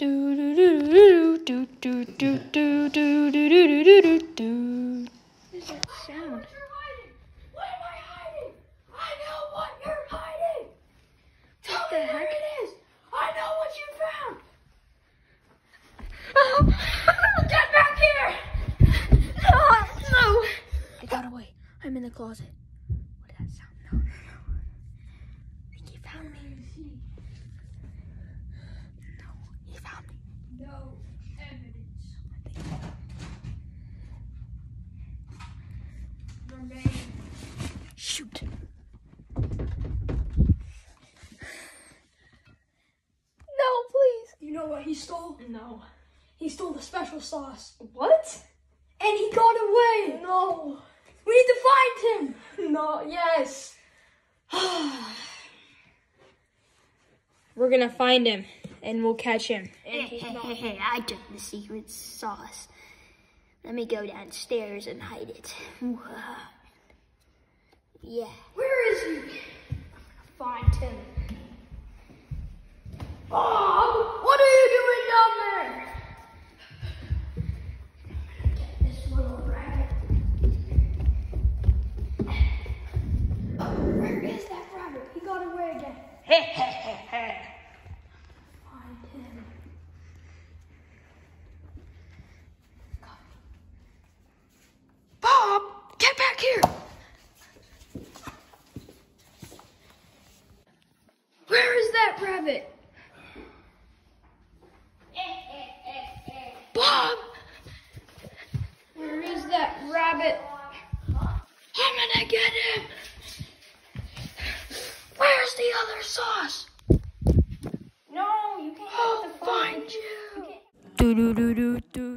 Do do do do do do do do do do do do do. What is that sound? What the heck? it is. I know what you found. Oh, Get back here. oh no! It got away. I'm in the closet. What did that sound? No, no, no. I think he found me. No, he found me. No evidence. Remain. Shoot. No, please. You know what he stole? No. He stole the special sauce. What? And he got away. No. We need to find him. No, yes. We're gonna find him and we'll catch him. Hey, hey, hey, hey, I took the secret sauce. Let me go downstairs and hide it. Yeah. Where is he? Find him. Bob, what are you doing down there? This little rabbit. Oh, where is that rabbit? He got away again. Find him. Bob, get back here. Where is that rabbit? Bob! Where is that rabbit? I'm gonna get him! Where's the other sauce? No, you can't I'll find you! Do do do do do.